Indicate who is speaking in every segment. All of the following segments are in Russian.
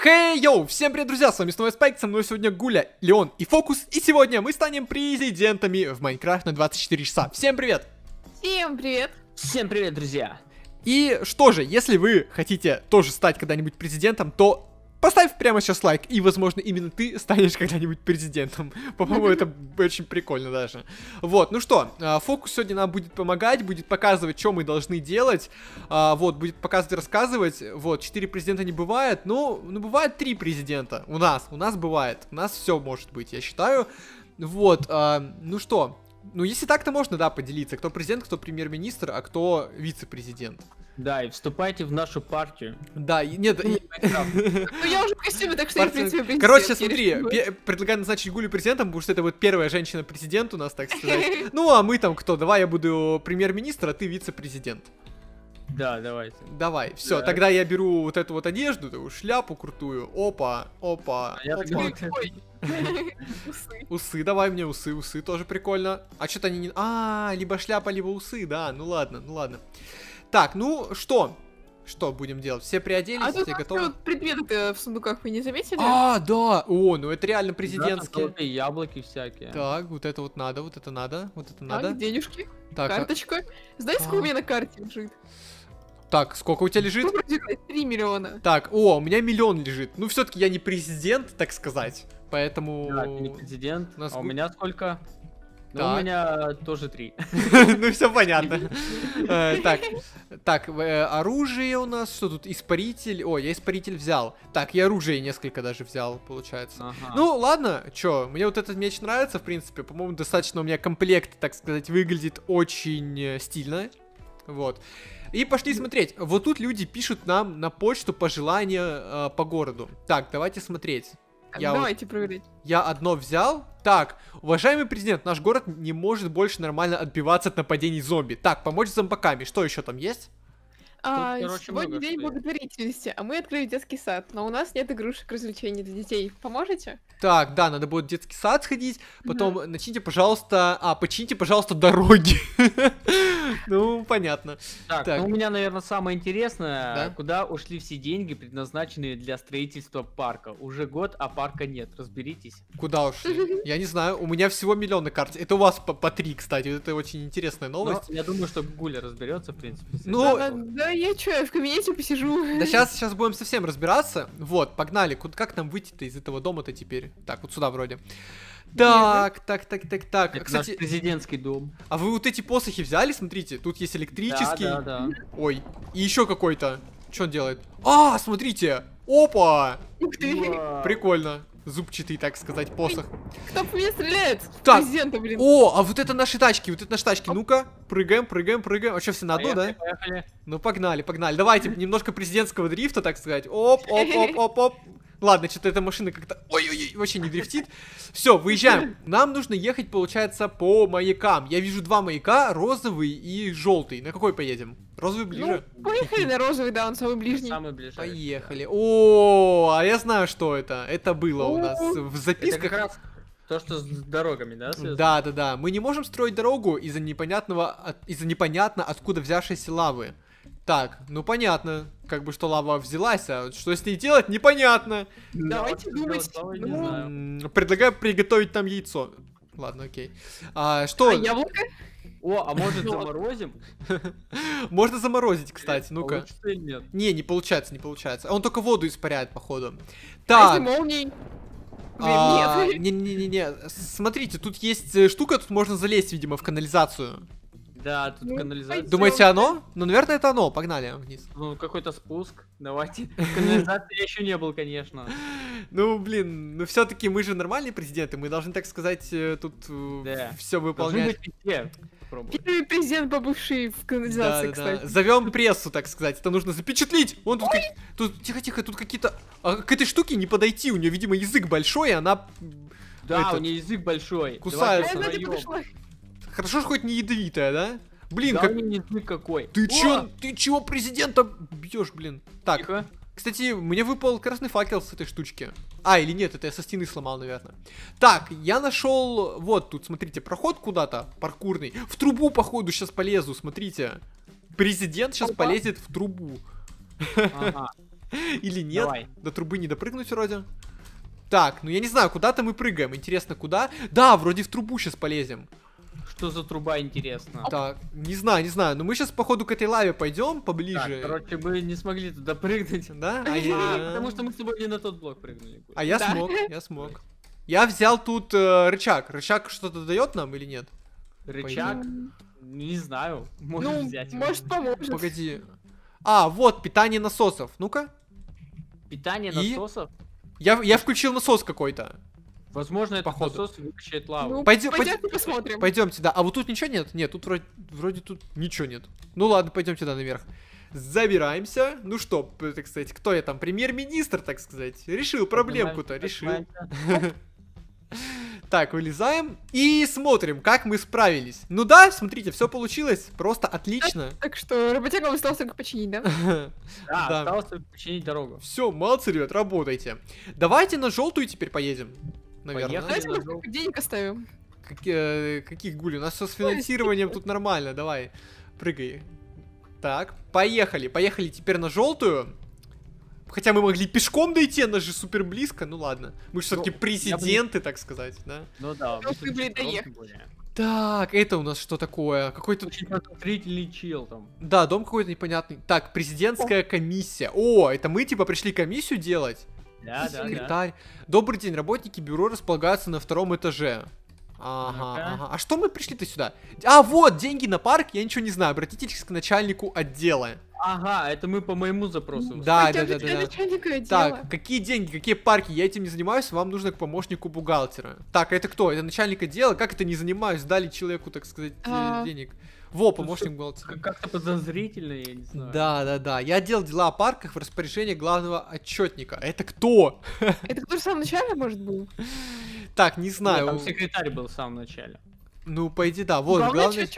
Speaker 1: Хей, йоу, всем привет, друзья, с вами снова Спайк, со мной сегодня Гуля, Леон и Фокус, и сегодня мы станем президентами в Майнкрафт на 24 часа. Всем привет!
Speaker 2: Всем привет!
Speaker 3: Всем привет, друзья!
Speaker 1: И что же, если вы хотите тоже стать когда-нибудь президентом, то Поставь прямо сейчас лайк, и, возможно, именно ты станешь когда-нибудь президентом. По-моему, это очень прикольно даже. Вот, ну что, а, фокус сегодня нам будет помогать, будет показывать, что мы должны делать. А, вот, будет показывать, рассказывать. Вот, четыре президента не бывает, но ну, бывает три президента. У нас, у нас бывает. У нас все может быть, я считаю. Вот, а, ну что, ну если так, то можно, да, поделиться. Кто президент, кто премьер-министр, а кто вице-президент.
Speaker 3: Да, и вступайте в нашу партию.
Speaker 1: Да, и- нет, и-
Speaker 2: Ну я уже в костюме, так что я, в принципе, президент,
Speaker 1: Короче, смотри, предлагаю назначить Гулю президентом, потому что это вот первая женщина-президент у нас, так сказать. Ну, а мы там кто? Давай я буду премьер-министр, а ты вице-президент.
Speaker 3: Да, давайте.
Speaker 1: Давай, все,
Speaker 3: Да.
Speaker 1: тогда я беру вот эту вот одежду, эту шляпу крутую. Опа, опа,
Speaker 3: А я
Speaker 1: опа.
Speaker 2: Усы.
Speaker 1: Усы, давай мне усы, усы тоже прикольно. А что-то они не... А, либо шляпа, либо усы, да, ну ладно, ну ладно. Так, ну что? Что будем делать? Все приоделись,
Speaker 2: А
Speaker 1: все готовы?
Speaker 2: вот предметы в сундуках вы не заметили?
Speaker 1: А, да! О, ну это реально
Speaker 3: Да,
Speaker 1: президентские.
Speaker 3: золотые яблоки всякие.
Speaker 1: Так, вот это вот надо, вот это надо, вот это
Speaker 2: Так,
Speaker 1: надо.
Speaker 2: денежки,
Speaker 1: Так, а-
Speaker 2: карточка. Знаете, сколько
Speaker 1: А.
Speaker 2: у меня на карте лежит?
Speaker 1: так, сколько у тебя лежит?
Speaker 2: Ну, вроде как 3 миллиона.
Speaker 1: Так, о, у меня миллион лежит. Ну, все-таки я не президент, так сказать. Поэтому.
Speaker 3: Да, ты не президент.
Speaker 1: у нас
Speaker 3: А у меня сколько? Ну,
Speaker 1: Так.
Speaker 3: у меня тоже три.
Speaker 1: Ну, все понятно. Э, Так, так, э, оружие у нас. Что тут? Испаритель. О, я испаритель взял. Так, я оружие несколько даже взял, получается. Ну, ладно, чё, мне вот этот меч нравится, в принципе. По-моему, достаточно у меня комплект, так сказать, выглядит очень э, стильно. Вот. И пошли смотреть. Вот тут люди пишут нам на почту пожелания э, по городу. Так, давайте смотреть. Я вот-
Speaker 2: Давайте проверить.
Speaker 1: Я одно взял. Так, уважаемый президент, наш город не может больше нормально отбиваться от нападений зомби. Так, помочь зомбаками. Что еще там есть?
Speaker 2: А,
Speaker 3: короче,
Speaker 2: сегодня день
Speaker 3: есть.
Speaker 2: благотворительности, а мы открыли детский сад, но у нас нет игрушек развлечений для детей. Поможете?
Speaker 1: Так, да, надо будет в детский сад сходить. Потом начните, пожалуйста... А, почините, пожалуйста, дороги. Ну, понятно.
Speaker 3: Так,
Speaker 1: так.
Speaker 3: ну у меня, наверное, самое интересное,
Speaker 1: Да?
Speaker 3: куда ушли все деньги, предназначенные для строительства парка. Уже год, а парка нет. Разберитесь.
Speaker 1: Куда ушли? Я не знаю. У меня всего миллион на карте. Это у вас по, по три, кстати. Это очень интересная
Speaker 3: Но
Speaker 1: новость.
Speaker 3: я думаю, что Гуля разберется, в принципе.
Speaker 1: Ну,
Speaker 2: Да, да, я чё, я в кабинете посижу.
Speaker 1: Да сейчас, сейчас будем совсем разбираться. Вот, погнали. Как нам выйти-то из этого дома-то теперь? Так, вот сюда вроде. Так, так, так, так, так.
Speaker 3: Это
Speaker 1: Кстати,
Speaker 3: наш президентский дом.
Speaker 1: а вы вот эти посохи взяли? Смотрите, тут есть электрический.
Speaker 3: Да, да, да.
Speaker 1: Ой, и еще какой-то. Что он делает? А, смотрите! Опа!
Speaker 2: Ух ты.
Speaker 1: Прикольно. Зубчатый, так сказать, посох.
Speaker 2: Кто по мне стреляет?
Speaker 1: Так.
Speaker 2: Президента, блин.
Speaker 1: О, а вот это наши тачки, вот это наши тачки. Ну-ка, прыгаем, прыгаем, прыгаем. А что, все на одну, да?
Speaker 3: Поехали, поехали.
Speaker 1: Ну, погнали, погнали. Давайте немножко президентского дрифта, так сказать. Оп, оп, оп, оп, оп. Ладно, что-то эта машина как-то... Ой-ой-ой, вообще не дрифтит. Все, выезжаем. Нам нужно ехать, получается, по маякам. Я вижу два маяка, розовый и желтый. На какой поедем? Розовый ближе?
Speaker 2: Ну, поехали на розовый, да, он самый ближний.
Speaker 3: Самый ближайший.
Speaker 1: Поехали. О, а я знаю, что это. Это было у нас в
Speaker 3: Это как
Speaker 1: записках.
Speaker 3: раз то, что с дорогами, да, связано?
Speaker 1: Да, да, да. Мы не можем строить дорогу из-за непонятного, из-за непонятно откуда взявшейся лавы. Так, ну понятно, как бы что лава взялась, а что с ней делать, непонятно.
Speaker 2: Давайте думать.
Speaker 3: давай, не
Speaker 2: Ну,
Speaker 1: Предлагаю приготовить там яйцо. Ладно, окей. А, что?
Speaker 2: А яблоко?
Speaker 3: О, а может
Speaker 2: Ну,
Speaker 3: заморозим?
Speaker 1: Можно заморозить, кстати, ну-ка. Не, не получается, не получается. Он только воду испаряет, походу.
Speaker 2: А
Speaker 1: Так. а,
Speaker 2: нет.
Speaker 1: Не-не-не-не. Смотрите, тут есть э, штука, тут можно залезть, видимо, в канализацию.
Speaker 3: Да, тут
Speaker 2: Ну,
Speaker 3: канализация.
Speaker 1: Думаете, оно? Ну, наверное, это оно. Погнали вниз.
Speaker 3: Ну, какой-то спуск. Давайте. Канализации я еще не был, конечно.
Speaker 1: Ну, блин, ну все-таки мы же нормальные президенты, мы должны, так сказать, э, тут
Speaker 3: Да.
Speaker 1: все выполнять.
Speaker 2: Первый президент, побывший в канализации, кстати.
Speaker 1: Зовем прессу, так сказать. Это нужно запечатлить. Вон тут, тут тихо-тихо, тут какие-то. А к этой штуке не подойти. У нее, видимо, язык большой, и она.
Speaker 3: Да, у нее язык большой.
Speaker 1: кусается. Хорошо, что хоть не ядовитая, да? Блин,
Speaker 3: Да,
Speaker 1: как.
Speaker 3: язык какой.
Speaker 1: Ты
Speaker 3: О,
Speaker 1: чё, ты чего президента бьешь, блин? Так,
Speaker 3: тихо.
Speaker 1: Кстати, мне выпал красный факел с этой штучки. А, или нет, это я со стены сломал, наверное. Так, я нашел, вот тут, смотрите, проход куда-то, паркурный. В трубу, походу, сейчас полезу, смотрите. Президент сейчас
Speaker 2: Опа.
Speaker 1: полезет в трубу.
Speaker 3: Ага.
Speaker 1: Или нет?
Speaker 3: Давай.
Speaker 1: До трубы не допрыгнуть вроде. Так, ну я не знаю, куда-то мы прыгаем. Интересно, куда? Да, вроде в трубу сейчас полезем.
Speaker 3: Что за труба, интересно?
Speaker 1: Так, не знаю, не знаю. Но мы сейчас, походу, к этой лаве пойдем
Speaker 3: Так,
Speaker 1: поближе.
Speaker 3: короче, мы не смогли туда прыгнуть.
Speaker 1: Да? А, я...
Speaker 3: потому что мы с тобой не на тот блок прыгнули.
Speaker 1: а я
Speaker 2: Да.
Speaker 1: смог, я смог. Я взял тут э, рычаг. Рычаг что-то дает нам или нет?
Speaker 3: Рычаг? Не знаю. Можешь
Speaker 2: Ну,
Speaker 3: взять.
Speaker 2: может, поможет.
Speaker 1: Погоди. А, вот, питание насосов. Ну-ка.
Speaker 3: Питание
Speaker 1: И?
Speaker 3: насосов?
Speaker 1: Я, я включил насос какой-то.
Speaker 3: Возможно, этот
Speaker 1: Походу.
Speaker 3: насос выкачает лаву.
Speaker 2: Ну,
Speaker 1: Пойдем-
Speaker 2: пойдем
Speaker 1: пойдем-
Speaker 2: посмотрим.
Speaker 1: Пойдемте, да. А вот тут ничего нет? Нет, тут вроде, вроде тут ничего нет. Ну ладно, пойдемте да наверх. Забираемся. Ну что, так сказать, кто я там? Премьер-министр, так сказать. Решил проблемку-то, решил. Так, вылезаем и смотрим, как мы справились. Ну да, смотрите, все получилось. Просто отлично.
Speaker 2: Так что работягам осталось только починить, да?
Speaker 3: Да,
Speaker 1: Да.
Speaker 3: осталось только починить дорогу.
Speaker 1: Все, молодцы, ребят, работайте. Давайте на желтую теперь поедем. Наверное.
Speaker 3: Поехали.
Speaker 2: Давайте мы денег оставим.
Speaker 1: Как- э, каких гули? У нас все с финансированием тут нормально. Давай, прыгай. Так, поехали. Поехали теперь на желтую. Хотя мы могли пешком дойти, она же супер близко. Ну ладно. Мы же все-таки
Speaker 3: Ну, бы
Speaker 1: президенты, так сказать, да?
Speaker 3: Ну да,
Speaker 2: Ну,
Speaker 3: более.
Speaker 1: Так, это у нас что такое? Какой-то...
Speaker 3: Очень подозрительный чел там.
Speaker 1: Да, дом какой-то непонятный. Так, президентская комиссия. О, это мы типа пришли комиссию делать?
Speaker 3: Да, да, да.
Speaker 1: Секретарь. Добрый день, работники бюро располагаются на втором этаже. Ага,
Speaker 3: Ну-ка.
Speaker 1: ага. А что мы пришли-то сюда? А, вот, деньги на парк, я ничего не знаю. Обратитесь к начальнику отдела.
Speaker 3: Ага, это мы по моему запросу.
Speaker 1: Да, да, да, да.
Speaker 2: отдела.
Speaker 1: Так, какие деньги, какие парки? Я этим не занимаюсь, вам нужно к помощнику бухгалтера. Так, это кто? Это начальник отдела? Как это не занимаюсь? Дали человеку, так сказать,
Speaker 2: А.
Speaker 1: денег. Во, помощник бухгалтера.
Speaker 3: Как- Как-то подозрительно, я не знаю.
Speaker 1: Да, да, да. Я делал дела о парках в распоряжении главного отчетника. Это кто?
Speaker 2: Это кто в самом начале, может, был?
Speaker 1: Так, не знаю.
Speaker 3: там секретарь был в самом начале.
Speaker 1: Ну, по идее, да. Вот,
Speaker 2: Главный?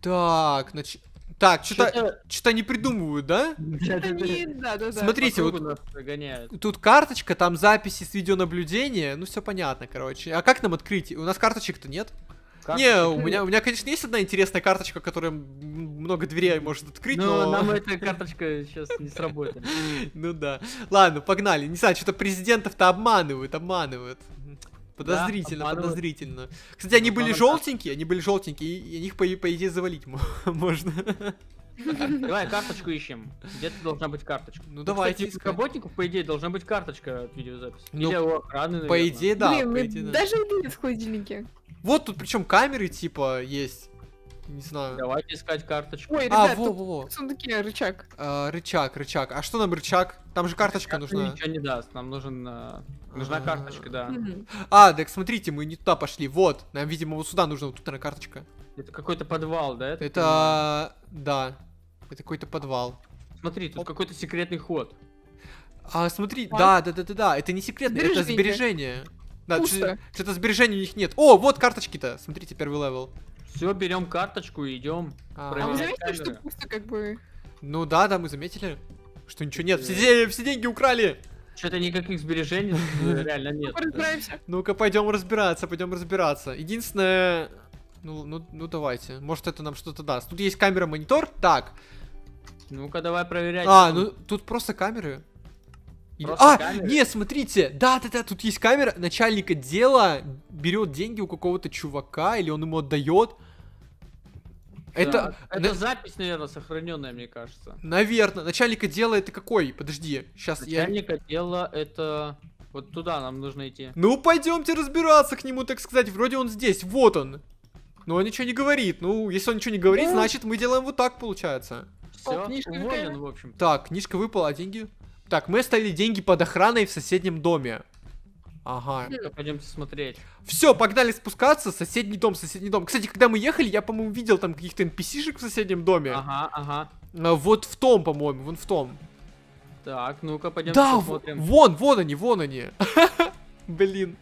Speaker 1: Так, нач... Так, что-то что не придумывают, да? Смотрите, вот тут карточка, там записи с видеонаблюдения, ну все понятно, короче. А как нам открыть? У нас карточек-то нет? Не,
Speaker 3: Карточек.
Speaker 1: у меня, у меня, конечно, есть одна интересная карточка, которая много дверей может открыть,
Speaker 3: Ну,
Speaker 1: но...
Speaker 3: нам эта карточка сейчас не сработает.
Speaker 1: Ну да. Ладно, погнали. Не знаю, что-то президентов-то обманывают, обманывают. Подозрительно,
Speaker 3: обманывают.
Speaker 1: подозрительно. Кстати, они были
Speaker 3: Обманывают.
Speaker 1: желтенькие, они были желтенькие, и и них, по, по идее, завалить мо- можно.
Speaker 3: Давай карточку ищем. Где-то должна быть карточка.
Speaker 1: Ну, давайте
Speaker 3: Кстати, у работников, по идее, должна быть карточка от видеозаписи.
Speaker 1: Ну,
Speaker 3: Или у охраны,
Speaker 1: По
Speaker 3: наверное.
Speaker 1: идее, да.
Speaker 2: Блин,
Speaker 1: по
Speaker 2: мы
Speaker 1: идее, да.
Speaker 2: даже нет в холодильнике.
Speaker 1: Вот тут причем камеры, типа, есть. Не знаю.
Speaker 3: Давайте искать карточку.
Speaker 2: Ой,
Speaker 1: А,
Speaker 2: ребят,
Speaker 1: во,
Speaker 2: тут
Speaker 1: во, во.
Speaker 2: в сундуке рычаг.
Speaker 1: А, рычаг, рычаг. А что нам рычаг? Там же карточка
Speaker 3: Карточка
Speaker 1: нужна.
Speaker 3: ничего не даст. Нам нужен, а, нужна
Speaker 1: А.
Speaker 3: карточка, да.
Speaker 1: А, так смотрите, мы не туда пошли. Вот. Нам, видимо, вот сюда нужна вот тут, наверное, карточка.
Speaker 3: Это какой-то подвал, да? так
Speaker 1: Это... Да. Это какой-то подвал.
Speaker 3: Смотри, тут какой-то секретный ход.
Speaker 1: А, смотри,
Speaker 2: А?
Speaker 1: да, да, да, да, да. Это не секретно, это сбережение. Да,
Speaker 2: Пусто.
Speaker 1: что- что-то сбережений у них нет. О, вот карточки-то. Смотрите, первый левел.
Speaker 3: Все, берем карточку и идем.
Speaker 2: А вы
Speaker 3: Проверяем
Speaker 2: заметили, что
Speaker 3: камеры.
Speaker 2: пусто как бы...
Speaker 1: Ну да, да, мы заметили, что ничего нет. Все, де- все деньги украли.
Speaker 3: Что-то никаких сбережений э, реально нет.
Speaker 1: Ну-ка, пойдем разбираться, пойдем разбираться. Единственное... Ну, ну, ну давайте. Может это нам что-то даст. Тут есть камера-монитор. Так.
Speaker 3: Ну-ка, давай проверять.
Speaker 1: А, ну тут просто камеры. Или- а,
Speaker 3: камеры?
Speaker 1: не, смотрите, да, да, да, тут есть камера, начальник отдела берет деньги у какого-то чувака, или он ему отдает. Это,
Speaker 3: Так, Это
Speaker 1: на-
Speaker 3: запись, наверное, сохраненная, мне кажется.
Speaker 1: наверное, начальник отдела это какой? Подожди, сейчас я...
Speaker 3: Начальник отдела это... Вот туда нам нужно идти.
Speaker 1: Ну, пойдемте разбираться к нему, так сказать, вроде он здесь, вот он. Но он ничего не говорит, ну, если он ничего не говорит,
Speaker 2: Ну.
Speaker 1: значит мы делаем вот так, получается.
Speaker 3: Все,
Speaker 2: книжка
Speaker 3: уволен, в общем.
Speaker 1: Так, книжка выпала, а деньги? Так, мы оставили деньги под охраной в соседнем доме. Ага.
Speaker 3: Пойдемте смотреть.
Speaker 1: Все, погнали спускаться. Соседний дом, соседний дом. Кстати, когда мы ехали, я, по-моему, видел там каких-то NPC-шек в соседнем доме.
Speaker 3: Ага, ага.
Speaker 1: А, Вот в том, по-моему, вон в том.
Speaker 3: Так, ну-ка, пойдемте
Speaker 1: да,
Speaker 3: посмотрим.
Speaker 1: вон, вон они, вон они. Блин,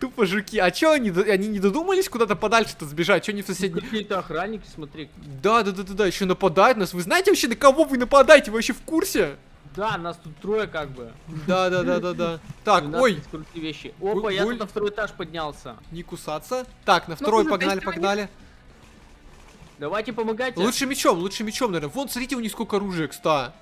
Speaker 1: тупо жуки. А чё они, они не додумались куда-то подальше-то сбежать? Чё они в соседний...
Speaker 3: Какие-то охранники, смотри.
Speaker 1: Да, да, да, да, да, еще нападают нас. Вы знаете вообще, на кого вы нападаете? Вы вообще в курсе?
Speaker 3: Да, нас тут трое как бы.
Speaker 1: Да, да, да, да, да. Так,
Speaker 3: 12
Speaker 1: ой,
Speaker 3: крутые вещи. Опа, я тут на второй этаж поднялся.
Speaker 1: не кусаться. Так, на второй
Speaker 2: ну,
Speaker 1: погнали,
Speaker 2: тестовый
Speaker 1: погнали.
Speaker 3: Давайте помогайте.
Speaker 1: Лучше мечом, лучше мечом, наверное. Вон, смотрите, у них сколько оружия, кста.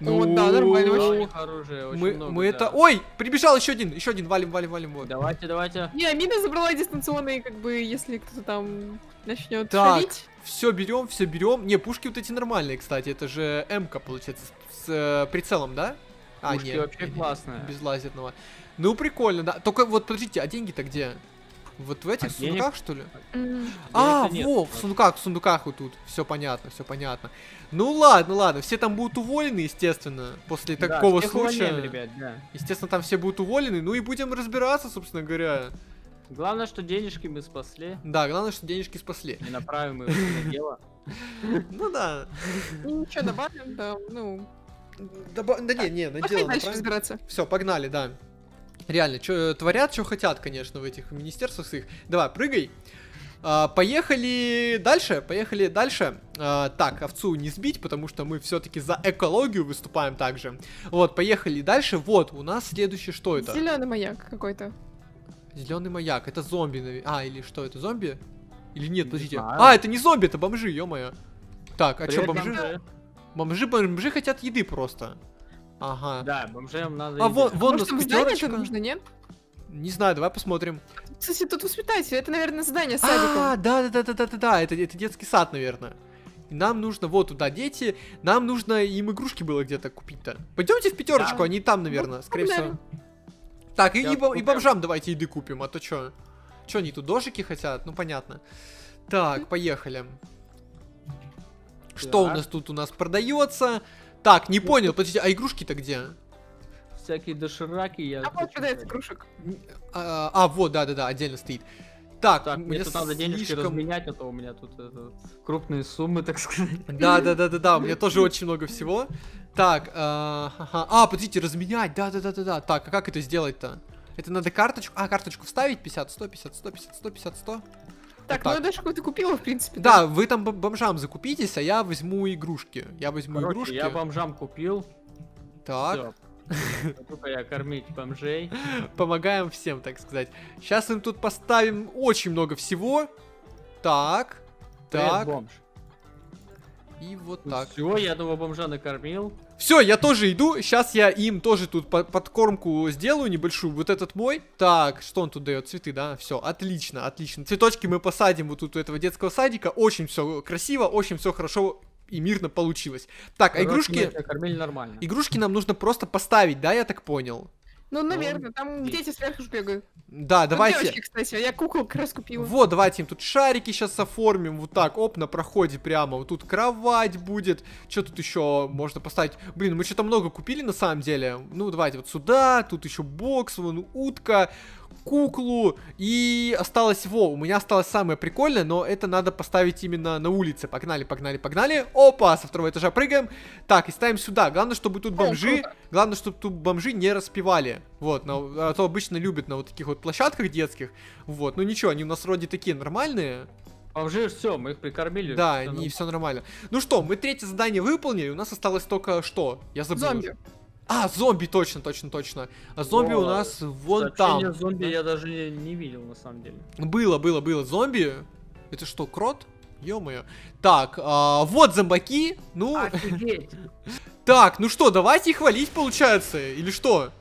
Speaker 2: О, да, нормально,
Speaker 1: Ну,
Speaker 2: очень.
Speaker 3: У них оружие очень
Speaker 1: Мы,
Speaker 3: много,
Speaker 1: мы
Speaker 3: да.
Speaker 1: это... Ой, прибежал еще один, еще один, валим, валим, валим. Вот.
Speaker 3: Давайте, давайте.
Speaker 2: Не, Амина забрала дистанционные, как бы, если кто-то там начнет
Speaker 1: Так.
Speaker 2: шалить.
Speaker 1: Все берем, все берем. Не, пушки вот эти нормальные, кстати. Это же МК, получается, с, с, э, прицелом, да? А,
Speaker 3: Пушки
Speaker 1: нет.
Speaker 3: вообще классные.
Speaker 1: Без лазерного. Ну, прикольно, да. Только вот, подождите, а деньги-то где? Вот в этих
Speaker 3: А денег-
Speaker 1: сундуках, что ли? А,
Speaker 3: нет.
Speaker 1: во, в сундуках, в сундуках вот тут. Все понятно, все понятно. Ну ладно, ладно, все там будут уволены, естественно, после
Speaker 3: Да,
Speaker 1: такого случая.
Speaker 3: увольняем, ребят, да.
Speaker 1: Естественно, там все будут уволены, ну и будем разбираться, собственно говоря.
Speaker 3: Главное, что денежки мы спасли.
Speaker 1: Да, главное, что денежки спасли.
Speaker 3: И направим их на дело.
Speaker 1: Ну да.
Speaker 2: И ничего, добавим, да, ну...
Speaker 1: Доба- Да не, не, на дело
Speaker 2: дальше разбираться.
Speaker 1: Все, погнали, да. Реально, что творят, что хотят, конечно, в этих министерствах своих. Давай, прыгай. А, поехали дальше, поехали дальше. А, так, овцу не сбить, потому что мы все-таки за экологию выступаем также. Вот, поехали дальше. Вот, у нас следующее что это?
Speaker 2: Зеленый маяк какой-то.
Speaker 1: Зеленый маяк. Это зомби, наве- А, или что, это зомби? Или нет,
Speaker 3: Не
Speaker 1: подождите.
Speaker 3: знаю.
Speaker 1: А, это не зомби, это бомжи, ё-моё. Так, а что, бомжи?
Speaker 3: бомжи.
Speaker 1: Бомжи, хотят еды просто. Ага.
Speaker 3: Да, бомжам надо...
Speaker 1: А
Speaker 3: еды.
Speaker 1: вон, вон у
Speaker 2: Может,
Speaker 1: нас
Speaker 2: там здание-то
Speaker 1: пятерочка.
Speaker 2: нужно, нет?
Speaker 1: Не знаю, давай посмотрим.
Speaker 2: Кстати, тут воспитатель, это, наверное, здание с садиком.
Speaker 1: А, да, да, да, да, да, да, да, это, это детский сад, наверное. И нам нужно, вот туда дети, нам нужно им игрушки было где-то купить-то. Пойдемте в пятерочку,
Speaker 3: Да.
Speaker 1: они там, наверное,
Speaker 2: Ну,
Speaker 1: скорее всего. Так, и, и, и бомжам давайте еды купим, а то чё? Чё они тут дожики хотят? Ну понятно. Так, поехали. Что у нас тут у нас продается? Так, не понял, подождите, а игрушки-то где?
Speaker 3: Всякие дошираки я...
Speaker 2: А вот продается игрушек.
Speaker 1: А, а, вот, да-да-да, отдельно стоит. Так,
Speaker 3: Так, мне тут надо денежки
Speaker 1: слишком-
Speaker 3: разменять, а то у меня тут это, крупные суммы, так сказать.
Speaker 1: Да, да, да, да, да, у меня тоже очень много всего. Так, а, ага. а, подождите, разменять, да, да, да, да, да. Так, а как это сделать-то? Это надо карточку, а, карточку вставить, 50, 100, 50, 100, 50, 100, 50, 100.
Speaker 2: Так,
Speaker 1: так.
Speaker 2: ну я даже какую-то купила, в принципе.
Speaker 1: Да, вы там бом- бомжам закупитесь, а я возьму игрушки. Я возьму
Speaker 3: Короче,
Speaker 1: игрушки.
Speaker 3: я бомжам купил.
Speaker 1: Так,
Speaker 3: Всё. Пойду-ка я кормить бомжей.
Speaker 1: помогаем всем, так сказать. Сейчас им тут поставим очень много всего. Так,
Speaker 3: Привет,
Speaker 1: так,
Speaker 3: бомж.
Speaker 1: и вот так.
Speaker 3: Все, я одного бомжа накормил.
Speaker 1: Все, я тоже иду. Сейчас я им тоже тут по- подкормку сделаю небольшую. Вот этот мой. Так, что он тут дает? Цветы, да? Все, отлично, отлично. Цветочки мы посадим вот тут у этого детского садика. Очень все красиво, очень все хорошо и мирно получилось. Так, а игрушки...
Speaker 3: кормили нормально.
Speaker 1: Игрушки нам нужно просто поставить, да, я так понял?
Speaker 2: Ну, наверное, там
Speaker 3: есть.
Speaker 2: дети сверху бегают.
Speaker 1: Да,
Speaker 2: Тут
Speaker 1: давайте...
Speaker 2: девочки, кстати, я кукол как раз купила.
Speaker 1: Вот, давайте им тут шарики сейчас оформим. Вот так, оп, на проходе прямо. Вот тут кровать будет. Что тут еще можно поставить? Блин, мы что-то много купили на самом деле. Ну, давайте вот сюда. Тут еще бокс, вон утка, куклу. И осталось, во, у меня осталось самое прикольное, но это надо поставить именно на улице. Погнали, погнали, погнали. Опа, со второго этажа прыгаем. Так, и ставим сюда. Главное, чтобы тут бомжи... Главное, чтобы тут бомжи не распевали. Вот, на- а то обычно любят на вот таких вот площадках детских. Вот, ну ничего, они у нас вроде такие нормальные.
Speaker 3: Бомжи, все, мы их прикормили.
Speaker 1: Да,
Speaker 3: всё
Speaker 1: они все нормально. Ну что, мы третье задание выполнили, у нас осталось только что? Я забыл.
Speaker 2: Зомби.
Speaker 1: А, зомби, точно, точно, точно. А зомби у
Speaker 3: О,
Speaker 1: нас вон там.
Speaker 3: зомби я даже не, не видел, на самом деле.
Speaker 1: Было, было, было. Зомби? Это что, крот? Ё-моё. Так, а, вот зомбаки. Ну,
Speaker 3: Офигеть.
Speaker 1: так, ну что, давайте их валить, получается, или что?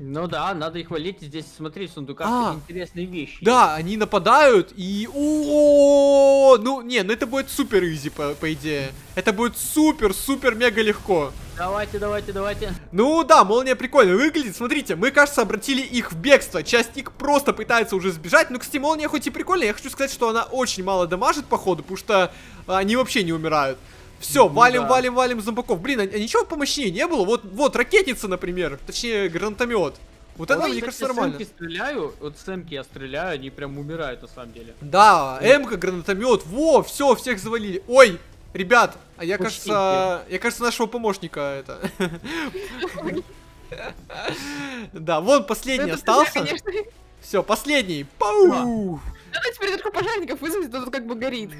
Speaker 3: Ну да, надо их валить. Здесь, смотри, в сундуках
Speaker 1: А.
Speaker 3: интересные вещи.
Speaker 1: Да, они нападают и... О, ну, не, ну это будет супер изи, по, по идее. Это будет супер, супер, мега легко.
Speaker 3: Давайте, давайте, давайте.
Speaker 1: Ну да, молния прикольно выглядит. Смотрите, мы, кажется, обратили их в бегство. Часть их просто пытается уже сбежать. Ну, кстати, молния хоть и прикольная, я хочу сказать, что она очень мало дамажит, походу, потому что они вообще не умирают. Все,
Speaker 3: Ну
Speaker 1: валим,
Speaker 3: да.
Speaker 1: валим, валим зомбаков. Блин, а, а ничего помощнее не было? Вот, вот, ракетница, например. Точнее, гранатомет. Вот это, мне кажется,
Speaker 3: с
Speaker 1: нормально.
Speaker 3: эмки стреляю, вот с эмки я стреляю, они прям умирают на самом деле.
Speaker 1: Да, М-ка, гранатомет. Во, все, всех завалили. Ой, ребят, а я,
Speaker 3: Почти
Speaker 1: кажется, я, кажется, нашего помощника это. Да, вон последний остался.
Speaker 2: конечно.
Speaker 1: Все, последний. Пау!
Speaker 2: Надо теперь только пожарников вызвать, тут как бы горит.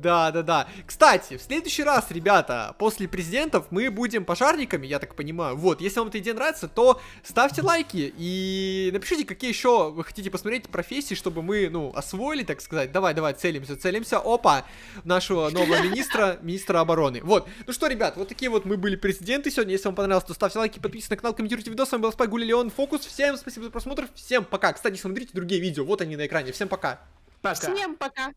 Speaker 1: Да, да, да. Кстати, в следующий раз, ребята, после президентов мы будем пожарниками, я так понимаю. Вот, если вам эта идея нравится, то ставьте лайки и напишите, какие еще вы хотите посмотреть профессии, чтобы мы, ну, освоили, так сказать. Давай, давай, целимся, целимся. Опа, нашего нового министра, министра обороны. Вот. Ну что, ребят, вот такие вот мы были президенты сегодня. Если вам понравилось, то ставьте лайки, подписывайтесь на канал, комментируйте видос. С вами был Спай Гули Леон Фокус. Всем спасибо за просмотр. Всем пока. Кстати, смотрите другие видео. Вот они на экране. Всем пока.
Speaker 3: Пока.
Speaker 2: Всем пока.